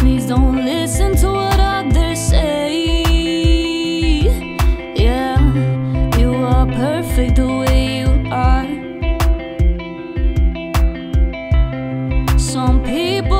Please don't listen to what others say. Yeah, you are perfect the way you are. Some people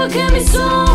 never can be so